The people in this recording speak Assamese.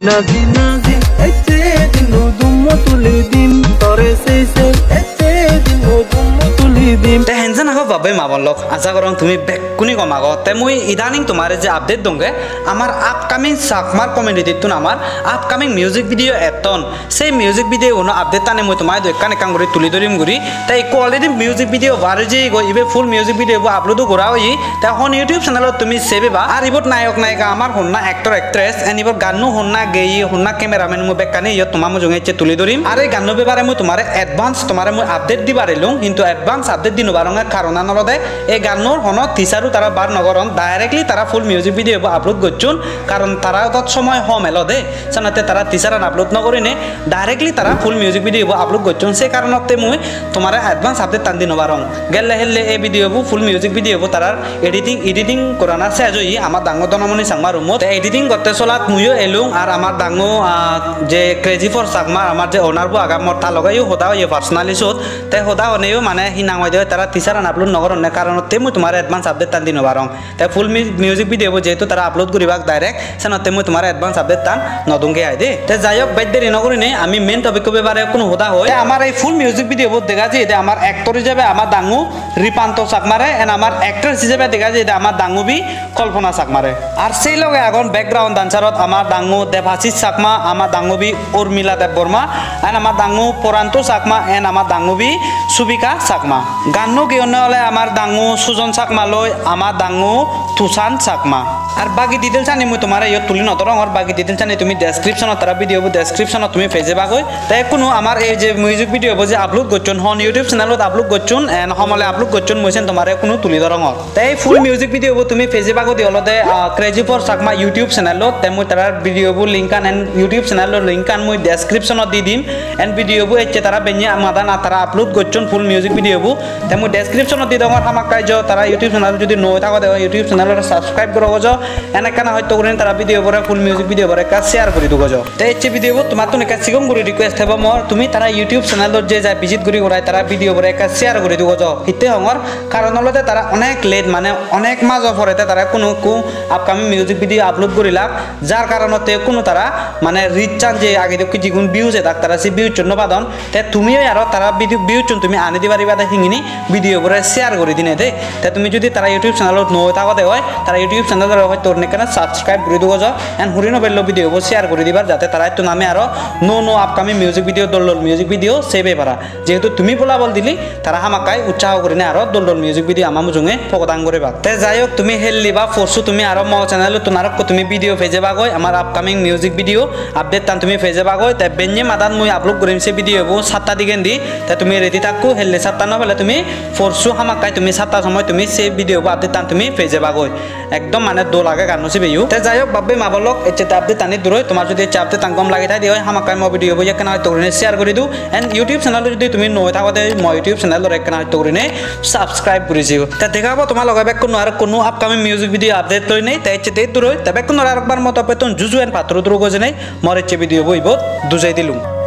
নাজি নাজি এতে দিন দুমো তে হেনজেন আকৌ বাবে মাবলক আশা কৰং তুমি বেকুনি কম আগত। তে মই ইদানিং তোমাৰ যে আপডেট দংগে আমাৰ আপকামিং চাকমাৰ কমিউনিটিটোন আমাৰ আপকামিং মিউজিক ভিডিঅ' এটন। সেই মিউজিক ভিডিঅ' কোনো আপডেট টানে মই তোমাৰ একান একান কৰি তুলি ধৰিম ঘূৰি তে একো অলৰেডি মিউজিক ভিডিঅ' বাৰে যে গৈ ইবে ফুল মিউজিক ভিডিঅ'বোৰ আপলোডো কৰা হৈ তে এখন ইউটিউব চেনেলত তুমি চেভিবা আৰু ইবত নায়ক নায়িকা আমাৰ শুনা এক্টৰ এক্ট্ৰেছ এন ইবত গানো শুনা গেই শুনা কেমেৰামেন মই বেকানি ইয়াত তোমাৰ মই জঙাইছে তুলি ধৰিম। আৰু এই গানো বেবাৰে মই তোমাৰ এডভান্স তোমাৰ মই আপডেট দি পাৰিলোঁ কিন্তু এডভান্স আপডেট দি নবাৰঙে কাৰণ নলদে এই গানৰ হনত টিচাৰো তারা বার নগরন ডাইরেক্টলি তারা ফুল মিউজিক ভিডিও আপলোড করছুন কারণ তারা তত সময় হম এলো দে। সানাতে তারা টিচার আপলোড নকরি নে ডাইরেক্টলি তারা ফুল মিউজিক ভিডিও আপলোড করছুন সেই কারণতে মই তোমার অ্যাডভান্স আপডেট টান দি নবারং গেলে হেললে এই ভিডিওবো ফুল মিউজিক ভিডিও তার এডিটিং এডিটিং করা না শেষ হই আমার ডাঙর দনমনি সাংমা রুমত এডিটিং করতে চলাত ময়ও এলুং আর আমার ডাঙর যে ক্রেজি ফর সাকমার আমার যে ওনারবো আগামর তা লগাইও হয়ে পার্সোনালি শোধ তাই হোদা হনেও মানে হি নাঙাই দেয় তারা আপলোড নকরন কারণতে মই তোমার এডভান্স আপডেট টান দি নবারং তাই ফুল মিউজিক ভিডিও যেহেতু তারা আপলোড করিবাক ডাইরেক্ট সেনতে মই তোমার এডভান্স আপডেট টান নতুনকে আই দে তে যাই হোক বাইর দেরি নকরি নে আমি মেন টপিক ব্যাপারে কোনো হোদা হয় আমার এই ফুল মিউজিক ভিডিও দেখা যায় এটা আমার অ্যাক্টর হিসেবে আমার ডাঙু রিপান্ত চাকমারে এন্ড আমার অ্যাক্ট্রেস হিসেবে দেখা যায় এটা আমার ডাঙু বি কল্পনা চাকমারে আর সেই লগে এখন ব্যাকগ্রাউন্ড ডান্সারত আমার ডাঙু দেবাশিস চাকমা আমার ডাঙু বি উর্মিলা দেব বর্মা এন্ড আমার ডাঙু পরান্ত চাকমা এন্ড আমার ডাঙু বি সুবিকা চাকমা গানো গিয়নে হলে আমার ডাঙু সুজন চাকমা লৈ আমার ডাঙু তুষান চাকমা। আর বাকি ডিটেলস আনি মই তোমার ইয়ত তুলি নতরং আর বাকি ডিটেলস আনি তুমি ডেসক্রিপশনত তারা ভিডিও ডেসক্রিপশনত তুমি ফেজে বাগৈ তাই কোনো আমার এই যে মিউজিক ভিডিও যে আপলোড করছুন হন ইউটিউব চ্যানেলত আপলোড করছুন এন্ড সমলে আপলোড করছুন মইছেন তোমার কোনো তুলি ধরঙর তাই ফুল মিউজিক ভিডিও তুমি ফেজে বাগো দি হলতে ক্রেজি ফর চাকমা ইউটিউব চ্যানেলত তাই মই তার ভিডিওবো লিঙ্ক আন এন্ড ইউটিউব চ্যানেলৰ লিঙ্ক আন মই ডেসক্রিপশনত দি দিম এন্ড ভিডিওবো এচ্ছে তারা বেঞ্জে মাদা না তারা আপলোড করছুন ফুল মিউজিক ভিডিওবো তাই মই ডেসক্রিপশনত দি দঙর হামাক কাজ তারা ইউটিউব চ্যানেল যদি নয় থাকো দেওয়া ইউটিউব চ্যানেলত সাবস্ক্রাইব করো গজ। এনেকা না হয়তো করে তারা ভিডিও পরে ফুল মিউজিক ভিডিও পরে কাজ শেয়ার করে দিব গজ। তাই এচ্ছে ভিডিও তোমার তো একা সিগম করে রিকোয়েস্ট হবে মোর তুমি তারা ইউটিউব চ্যানেলত যে যায় ভিজিট করি করায় তারা ভিডিও পরে একা শেয়ার করে দিব গজ। হিতে হঙর কারণ হলতে তারা অনেক লেট মানে অনেক মাঝ পরেতে তারা কোনো কো আপকামিং মিউজিক ভিডিও আপলোড করিলাক যার কারণতে কোনো তারা মানে রিচ চান যে আগে দেখি যিগুণ ভিউজ তাক তারা সে ভিউজ জন্য পাদন তে তুমিও আর তারা ভিডিও ভিউজ তুমি আনি দিবা দিবা হিঙিনি ভিডিও পরে শেয়ার করে দিনে দে তে তুমি যদি তারা ইউটিউব চ্যানেলত নয় থাকতে হয় তারা ইউটিউব চ্যানেলের হয় তোর নেকানে সাবস্ক্রাইব করে দিব যাও এন্ড হুরি নবেল ভিডিও শেয়ার করে দিবার যাতে তারা তো নামে আরো নো নো আপকামিং মিউজিক ভিডিও দল দল মিউজিক ভিডিও সেভে পারা যেহেতু তুমি বলা বল দিলি তারা হামাকাই উৎসাহ করে নে আরো দল দল মিউজিক ভিডিও আমার মুজুঙে ফকদান করে বা তে যাই হোক তুমি হেললি বা ফোর্সু তুমি আরো মো চ্যানেল তোমারক তুমি ভিডিও ফেজে বাগৈ আমার আপকামিং মিউজিক ভিডিও আপডেট টান তুমি ফেজে বাগৈ তে বেঞ্জে মাদান মই আপলোড করিম সে ভিডিও সাতটা দিকেন দি তে তুমি রেডি থাকো হেললে সাতটা নহলে তুমি ফোর্সু হামাকাই তুমি সাতটা সময় তুমি সেই ভিডিও আপডেট টান তুমি ফেজে বাগৈ। একদম মানে দো লাগে গান নসি বেয়ু। তে যাই হোক বাবে মাবলক এতে আপডেট টানি দূরই তোমার যদি এতে আপডেট টান কম লাগে তাই দিও হামাকাই মো ভিডিও বই কেন হয়তো করে শেয়ার করে দিও। এন্ড ইউটিউব চ্যানেল যদি তুমি নয় থাকতে মই ইউটিউব চ্যানেল কেন হয়তো করে সাবস্ক্রাইব করে দিও। তে দেখাবো তোমার লগে বেক কোনো আর কোনো আপকামিং মিউজিক ভিডিও আপডেট লই নেই তাই এতে দূরই তবে কোনো আরেকবার মতো পেতন জুজু এন্ড পাত্র দ্রুগ যে নেই মরে ভিডিও বইব দুজাই দিলুম